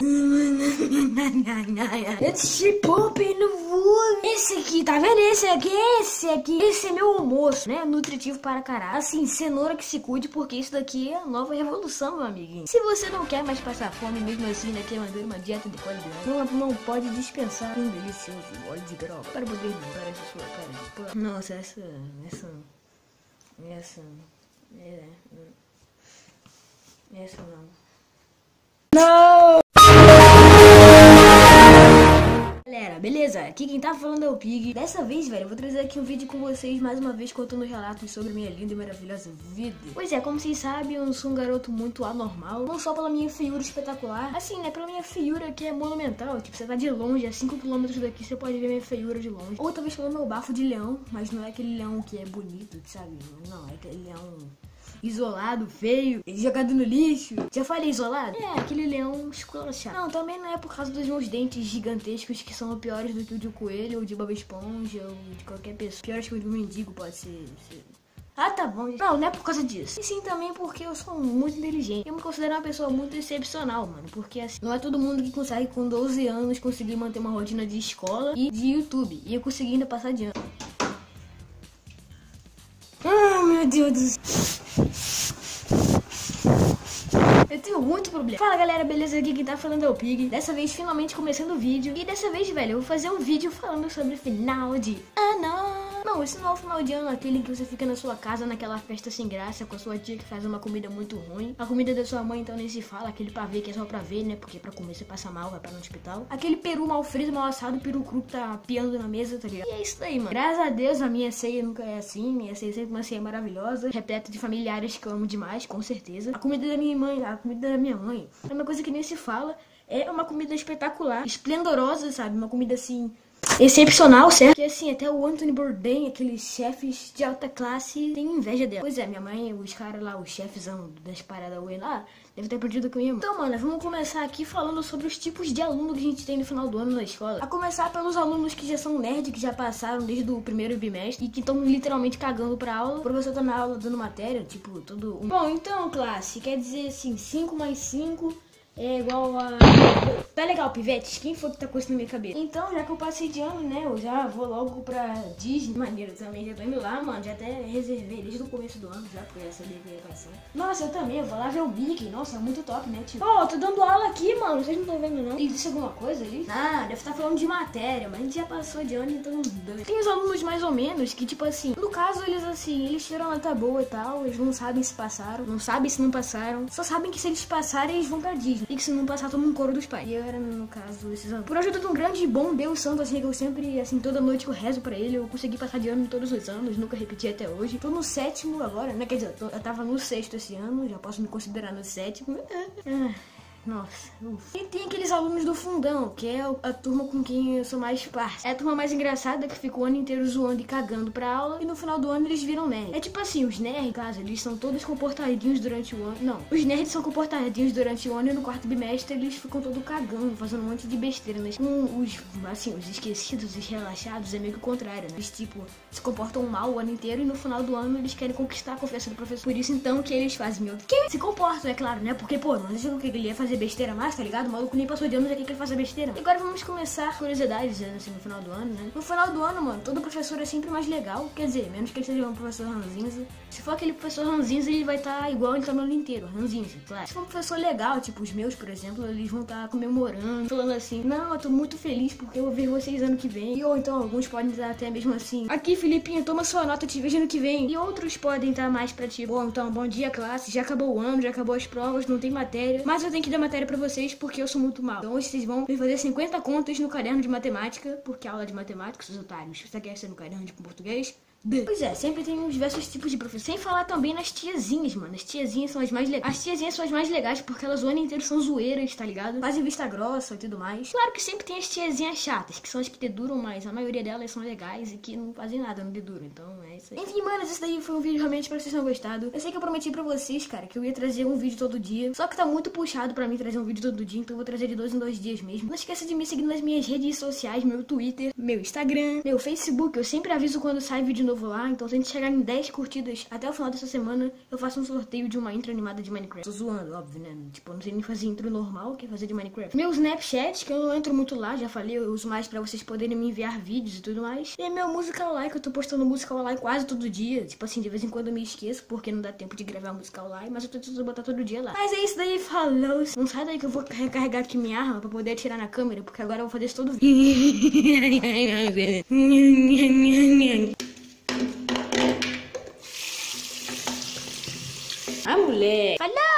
Esse pop no voo. Esse aqui, tá vendo? Esse aqui, esse aqui. Esse é meu almoço, né? Nutritivo para caralho. Assim, cenoura que se cuide, porque isso daqui é a nova revolução, meu amiguinho. Se você não quer mais passar fome, mesmo assim, né? Quer manter uma dieta de qualidade, não, não pode dispensar um delicioso óleo de droga para poder limpar essa sua cara. Nossa, essa. Essa. Essa. É. Essa não. Não! Beleza? Aqui quem tá falando é o Pig. Dessa vez, velho, eu vou trazer aqui um vídeo com vocês, mais uma vez contando relatos sobre minha linda e maravilhosa vida. Pois é, como vocês sabem, eu sou um garoto muito anormal, não só pela minha feiura espetacular, assim, né, pela minha feiura que é monumental. Tipo, você tá de longe, a 5km daqui, você pode ver minha feiura de longe. Ou talvez pelo meu bafo de leão, mas não é aquele leão que é bonito, sabe? Não, é aquele leão isolado, feio, jogado no lixo. Já falei isolado? É, aquele leão esculachado. Não, também não é por causa dos meus dentes gigantescos que são piores do que o de um coelho, ou de Bob Esponja, ou de qualquer pessoa. Piores que o de um mendigo pode ser. ser... Ah, tá bom. Não, não é por causa disso. E sim também porque eu sou muito inteligente. Eu me considero uma pessoa muito excepcional, mano. Porque assim, não é todo mundo que consegue com 12 anos conseguir manter uma rotina de escola e de YouTube. E eu consegui ainda passar de ano. Ah, meu Deus do céu. Eu tenho muito problema. Fala galera, beleza? Aqui quem tá falando é o Pig. Dessa vez, finalmente começando o vídeo. E dessa vez, velho, eu vou fazer um vídeo falando sobre final de ano. Não, esse não é o final de ano, aquele que você fica na sua casa, naquela festa sem graça, com a sua tia que faz uma comida muito ruim. A comida da sua mãe, então, nem se fala. Aquele pavê que é só pra ver, né? Porque pra comer você passa mal, vai para no hospital. Aquele peru mal frito, mal assado, peru cru que tá piando na mesa, tá ligado? E é isso daí, mano. Graças a Deus, a minha ceia nunca é assim. Minha ceia é sempre uma ceia maravilhosa, repleta de familiares que eu amo demais, com certeza. A comida da minha mãe, a comida da minha mãe, é uma coisa que nem se fala. É uma comida espetacular, esplendorosa, sabe? Uma comida assim excepcional, certo? Que assim, até o Anthony Bourdain, aqueles chefes de alta classe, tem inveja dela. Pois é, minha mãe, os caras lá, os chefes das paradas Way lá, deve ter perdido minha mãe. Então, mano, vamos começar aqui falando sobre os tipos de aluno que a gente tem no final do ano na escola. A começar pelos alunos que já são nerd, que já passaram desde o primeiro bimestre e que estão literalmente cagando pra aula. O professor tá na aula dando matéria, tipo, todo. Bom, então, classe, quer dizer assim, 5 mais 5 é igual a. Tá legal, pivetes? Quem foi que tá com isso na minha cabeça? Então, já que eu passei de ano, né? Eu já vou logo pra Disney. Maneiro também, já tô indo lá, mano. Já até reservei desde o começo do ano, já, porque ia passar. Nossa, eu também, eu vou lá ver o Mickey. Nossa, é muito top, né, tio? Ó, oh, tô dando aula aqui, mano. Vocês não estão vendo, não? E disse alguma coisa ali? Ah, deve estar tá falando de matéria, mas a gente já passou de ano, então. Tem os alunos mais ou menos que, tipo assim, no caso, eles assim, eles tiram nota boa e tal, eles não sabem se passaram, não sabem se não passaram, só sabem que se eles passarem, eles vão pra Disney. E que se não passar, toma um coro dos pais. E eu era, no caso, esses anos. Por ajuda de um grande e bom Deus Santo, assim, que eu sempre, assim, toda noite eu rezo pra ele, eu consegui passar de ano todos os anos, nunca repeti até hoje. Tô no sétimo agora, né? Quer dizer, eu, tô, eu tava no sexto esse ano, já posso me considerar no sétimo. Ah. Nossa, ufa. E tem aqueles alunos do fundão, que é a turma com quem eu sou mais parte. É a turma mais engraçada que fica o ano inteiro zoando e cagando pra aula e no final do ano eles viram nerd. É tipo assim, os nerds, caso, eles são todos comportadinhos durante o ano. Não, os nerds são comportadinhos durante o ano e no quarto bimestre eles ficam todos cagando, fazendo um monte de besteira, né? Com os, assim, os esquecidos, os relaxados, é meio que o contrário, né? Eles, tipo, se comportam mal o ano inteiro e no final do ano eles querem conquistar a confiança do professor. Por isso, então, que eles fazem meu... Que se comportam, é claro, né? Porque, pô, não o que ele ia fazer fazer besteira mais, tá ligado? O maluco nem passou de ano, já quer que ele faça besteira. E agora vamos começar curiosidades, né, assim, no final do ano, né? No final do ano, mano, todo professor é sempre mais legal. Quer dizer, menos que ele seja um professor ranzinza. Se for aquele professor ranzinza, ele vai estar tá igual tá no ano inteiro, ranzinza, claro. Se for um professor legal, tipo os meus, por exemplo, eles vão estar tá comemorando, falando assim, não, eu tô muito feliz porque eu vou ver vocês ano que vem. E ou então alguns podem estar até mesmo assim, aqui, Filipinho, toma sua nota, te vejo ano que vem. E outros podem estar mais pra tipo, bom, então, bom dia, classe, já acabou o ano, já acabou as provas, não tem matéria, mas eu tenho que dar matéria pra vocês porque eu sou muito mal. Então vocês vão fazer 50 contas no caderno de matemática, porque a aula de matemática, seus otários, você quer ser no caderno de português? Pois é, sempre tem diversos tipos de professor. Sem falar também nas tiazinhas, mano. As tiazinhas são as mais legais. As tiazinhas são as mais legais porque elas o ano inteiro são zoeiras, tá ligado? Fazem vista grossa e tudo mais. Claro que sempre tem as tiazinhas chatas, que são as que deduram mais. A maioria delas são legais e que não fazem nada no deduro. Então é isso aí. Enfim, mano, esse daí foi um vídeo realmente pra vocês tenham gostado. Eu sei que eu prometi pra vocês, cara, que eu ia trazer um vídeo todo dia. Só que tá muito puxado pra mim trazer um vídeo todo dia, então eu vou trazer de dois em dois dias mesmo. Não esqueça de me seguir nas minhas redes sociais, meu Twitter, meu Instagram, meu Facebook. Eu sempre aviso quando sai vídeo novo novo lá. Então se a gente chegar em 10 curtidas até o final dessa semana, eu faço um sorteio de uma intro animada de Minecraft. Tô zoando, óbvio, né? Tipo, não sei nem fazer intro normal, que é fazer de Minecraft. Meu Snapchat, que eu não entro muito lá, já falei, eu uso mais pra vocês poderem me enviar vídeos e tudo mais. E meu musical like, eu tô postando musical like quase todo dia. Tipo assim, de vez em quando eu me esqueço, porque não dá tempo de gravar musical like, mas eu tô tentando botar todo dia lá. Mas é isso daí, falou! Não sai daí que eu vou recarregar aqui minha arma pra poder atirar na câmera, porque agora eu vou fazer isso todo vídeo. ah, mulher! Falou!